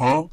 Huh?